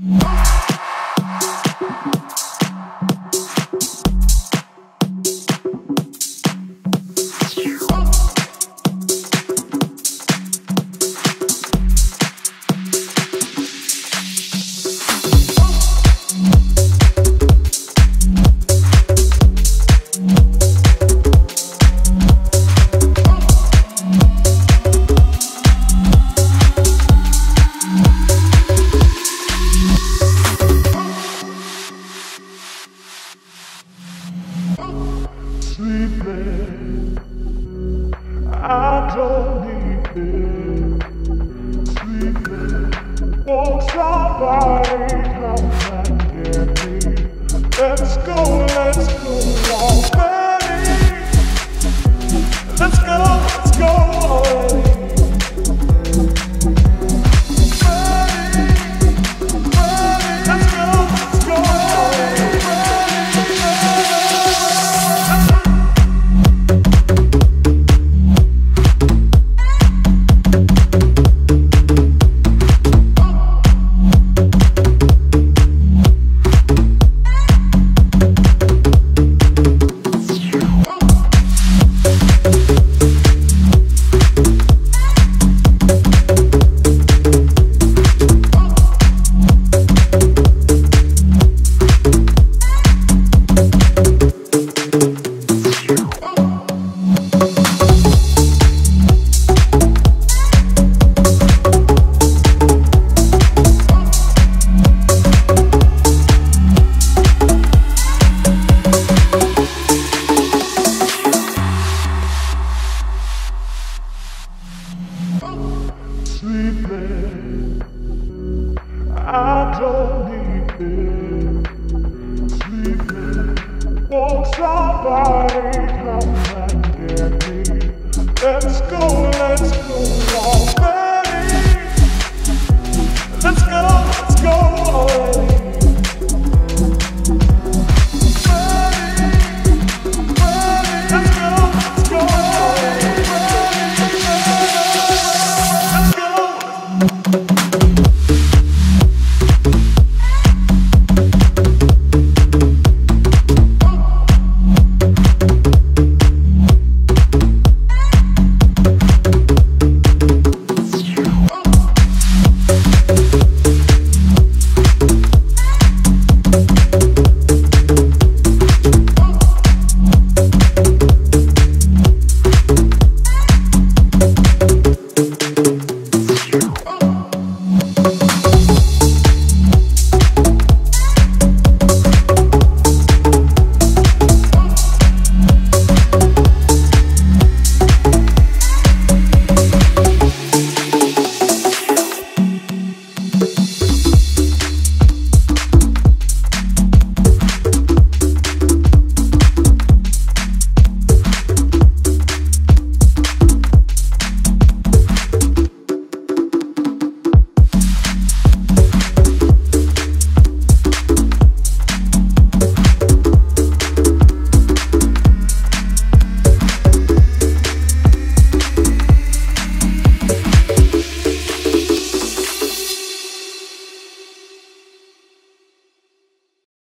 you sleeping. I don't need it. Sleeping. Need